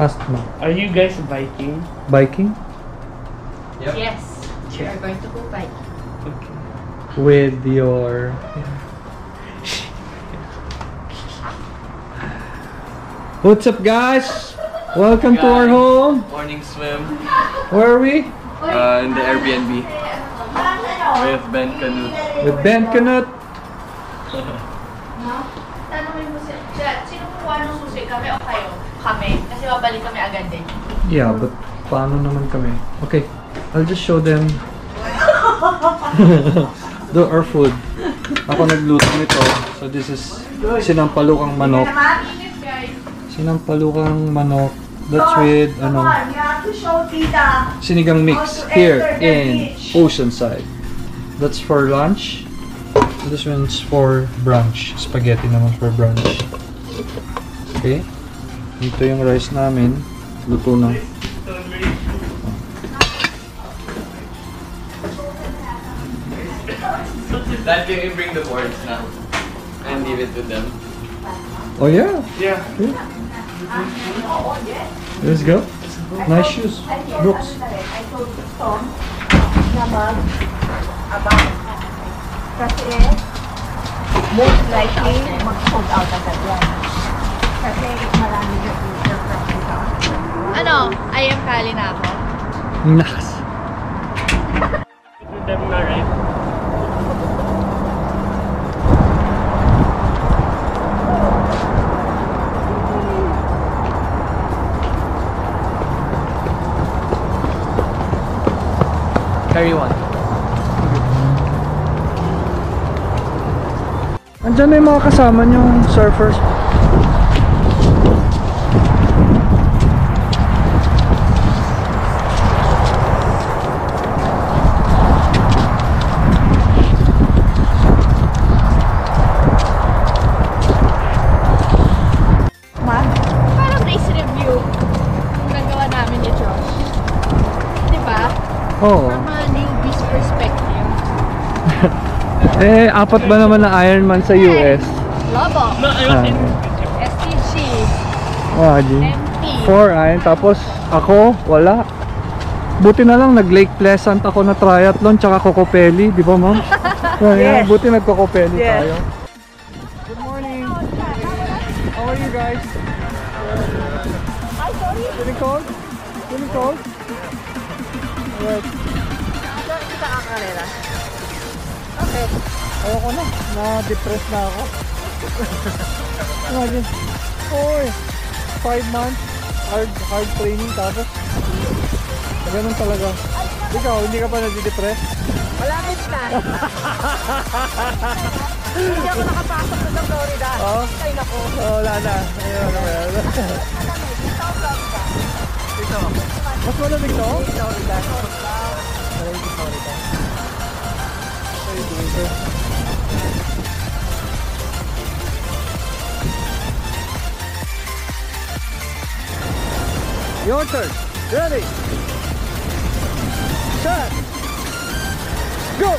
Ask mo. Are you guys biking? Biking? Yep. Yes, we are going to go bike. Okay. With your... What's up guys? Welcome to our home. Morning swim Where are we? uh, in the Airbnb with Ben Kanute. With Ben Kanute. Tanungin mo siya, sino kukuha ng susi? Kami o kayo? Kami. Babalik kami agad din. Yeah, but paano naman kami? Okay, I'll just show them the our food. Ako nagluto nito. So this is sinampalukang manok. Sinampalukang manok. That's with ano, You have to show Tita. sinigang mix here in Oceanside. That's for lunch. This one's for brunch. Spaghetti naman for brunch. Okay. Dito yung rice namin. Luto na. Dad, can you bring the boards now? And leave it to them. Oh yeah. Yeah. Let's go. Nice shoes. Brooks. I told Tom na mag about kasi most likely mag-sold out agad yan. Kasi marami na from dito. Ano? I am Kali na ako. With them na, right? Carry one. Na yung mga kasama niyong surfers. Apat ba naman na Ironman sa US? Lobo, No, I was Ah. in... STG, Imagine. MP. Four iron. Tapos ako, wala. Buti na lang nag-Lake Pleasant ako na triathlon tsaka Cocopelli, di ba ma'am? Yeah, Yes. Buti nag-Cocopelli Yes. tayo. Good morning. How are you guys? Ay, sorry. Feeling cold? Feeling cold? Alright. Saan kita kakarera? Okay. Ayoko na. Na-depress na ako. Imagine. Oy. Five months. Hard, hard training tapos. Ganun talaga. Ikaw, hindi ka pa nadidepress? Malapit na. Hindi ako nakapasok sa Florida. Oo. Ay, naku. Oh, wala na. Ayun, ayun. Ito, Florida. Mas malamig to? Florida. Sa Florida. Ay, dito. Your turn. Ready. Set. Go.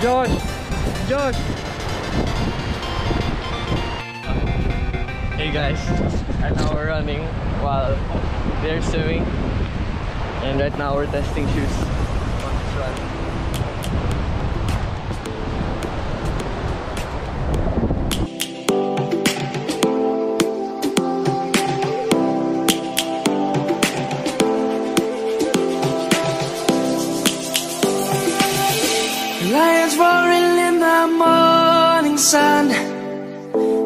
Josh. Josh. Hey guys, now we're running while they're swimming. And right now we're testing shoes. Lions roaring in the morning sun,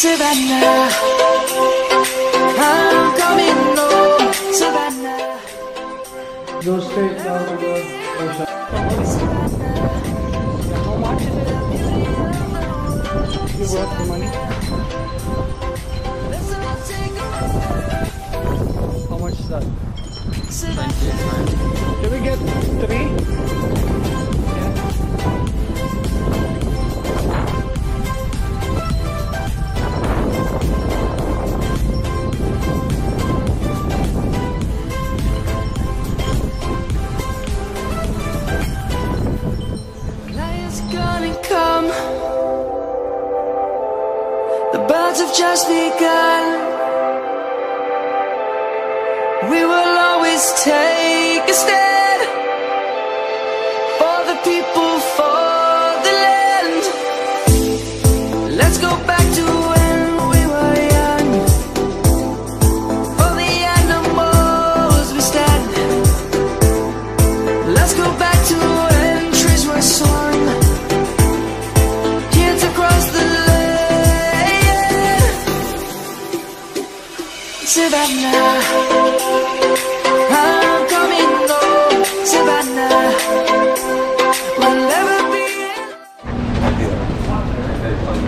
Savannah, I'm coming home. Oh, Savannah. Go straight down to the ocean. You brought the money? How much is that? Can begun. We will always take a stand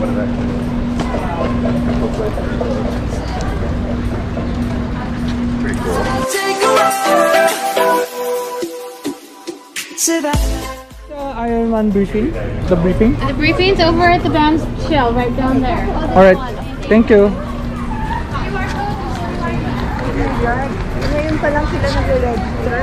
Take a ride. Savannah. Uh, Ironman briefing? The briefing? The briefing's over at the band's shell right down there. Alright, thank you. Ngayon pa lang sila nag-register.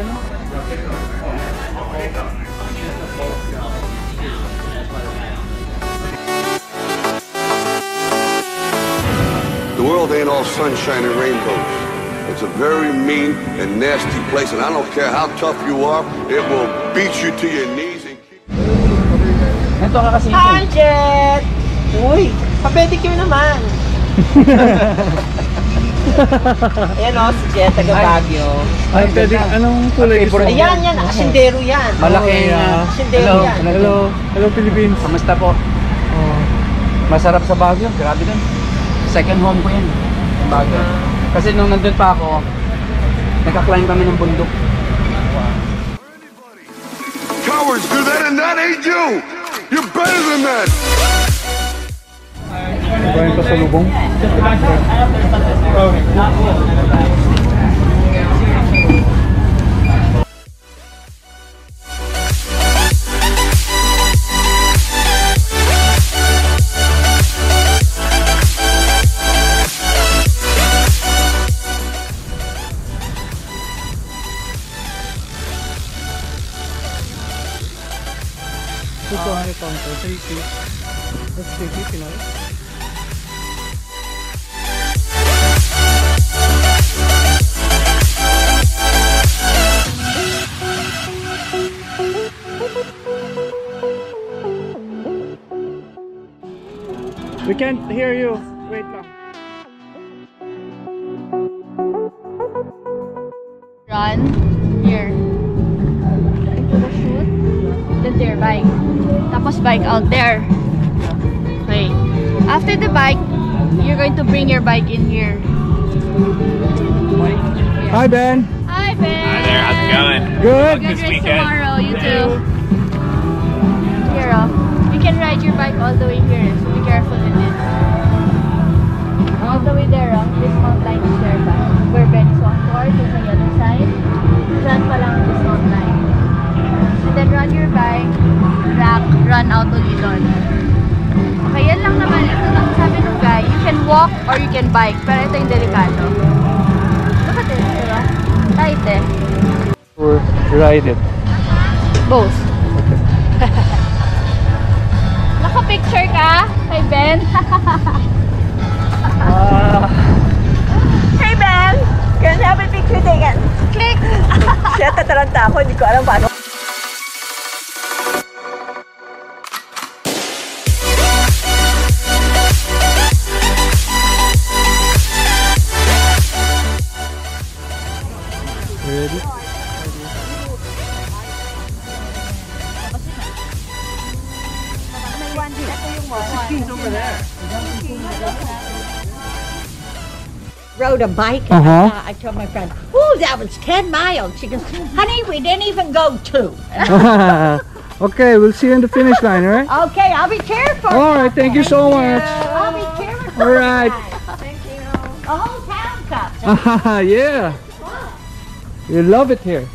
Okay na? The world ain't all sunshine and rainbows. It's a very mean and nasty place, and I don't care how tough you are, it will beat you to your knees and keep Ito ka kasi. Hi, Jet! Uy, pa-pedicure naman. Ayan o, si Jet, taga Baguio. Ay, pwede, anong kulay gusto mo? Ayan, yan, asindero yan. Malaking, yeah. Asindero yan. Hello, hello Philippines. Kamusta po? Oh. Masarap sa Baguio. Grabe dun. Second home ko yan. Baguio. Kasi nung nandun pa ako, nagka-climb kami ng bundok. Cowards do that, and that ain't you! You're better than that! Ganyan ka sa lubong. Ito ang ito ang ito. Ito ang ito. Ito ang ito. Can't hear you. Wait lang. Run here. Into the chute. Then there, bike. Tapos bike out there. Okay. After the bike, you're going to bring your bike in here. Hi, Ben. Hi, Ben. Hi there, how's it going? Good. Good this race weekend? tomorrow, you too. Here, oh. You can ride your bike all the way here, run out uli doon. Okay, yan lang naman. Ito lang sabi nung guy, you can walk or you can bike. Pero ito yung delikado. Look at this, diba? Tight eh. Or ride it. Both. Naka-picture ka kay Ben? Hey Ben! Can I have a picture taken? Click! Siya tataranta ako, hindi ko alam paano. Rode a bike. and Uh-huh. I, I told my friend, "Ooh, that was ten miles." She goes, "Honey, we didn't even go two." okay, we'll see you in the finish line, alright? Okay, I'll be careful. Alright, thank you so much. I'll be careful. Alright. Thank you. A whole town comes. yeah. You love it here.